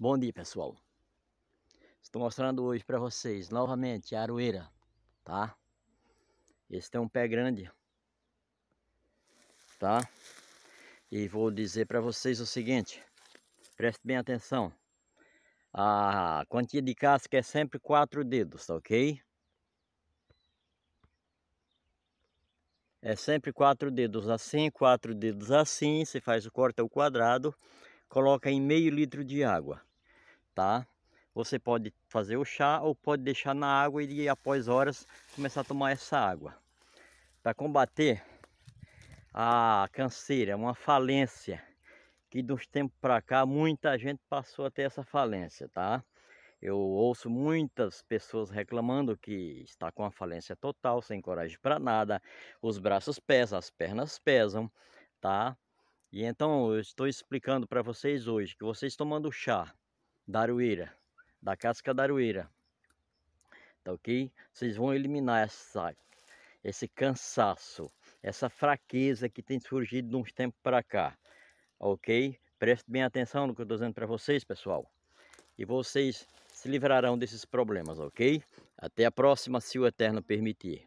Bom dia pessoal Estou mostrando hoje para vocês novamente a aroeira Tá? Esse tem um pé grande Tá? E vou dizer para vocês o seguinte Preste bem atenção A quantia de casca é sempre quatro dedos, tá ok? É sempre quatro dedos assim, quatro dedos assim Você faz o corte ao quadrado Coloca em meio litro de água tá? Você pode fazer o chá ou pode deixar na água e após horas começar a tomar essa água. Para combater a canseira, uma falência que dos tempos para cá muita gente passou a ter essa falência, tá? Eu ouço muitas pessoas reclamando que está com a falência total, sem coragem para nada, os braços pesam, as pernas pesam, tá? E então eu estou explicando para vocês hoje que vocês tomando chá da aroeira, da casca da aroeira. Tá ok? Vocês vão eliminar essa, esse cansaço, essa fraqueza que tem surgido de uns tempos para cá. Ok? Preste bem atenção no que eu estou dizendo para vocês, pessoal. E vocês se livrarão desses problemas, ok? Até a próxima, se o Eterno permitir.